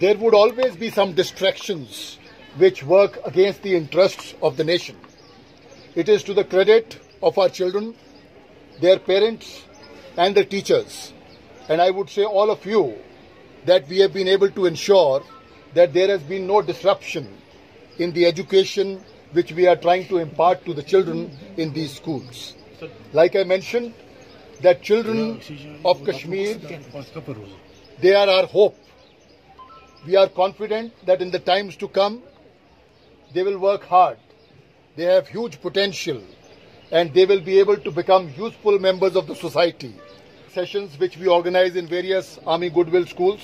there would always be some distractions which work against the interests of the nation. It is to the credit of our children, their parents, and the teachers, and I would say all of you, that we have been able to ensure that there has been no disruption in the education which we are trying to impart to the children in these schools. Like I mentioned, that children of Kashmir, they are our hope. We are confident that in the times to come, they will work hard. They have huge potential and they will be able to become useful members of the society. Sessions which we organize in various Army Goodwill schools.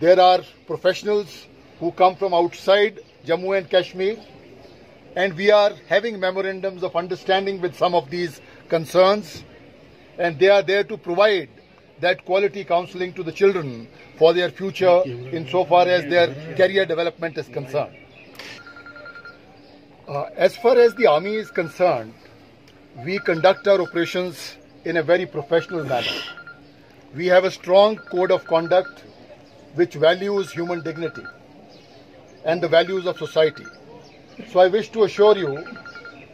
There are professionals who come from outside Jammu and Kashmir and we are having memorandums of understanding with some of these concerns and they are there to provide that quality counseling to the children for their future insofar as their career development is concerned. Uh, as far as the army is concerned, we conduct our operations in a very professional manner. We have a strong code of conduct which values human dignity and the values of society. So I wish to assure you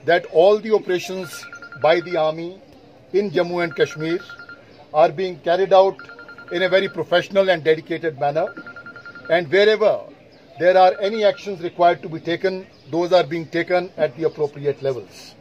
that all the operations by the army in Jammu and Kashmir are being carried out in a very professional and dedicated manner. And wherever there are any actions required to be taken, those are being taken at the appropriate levels.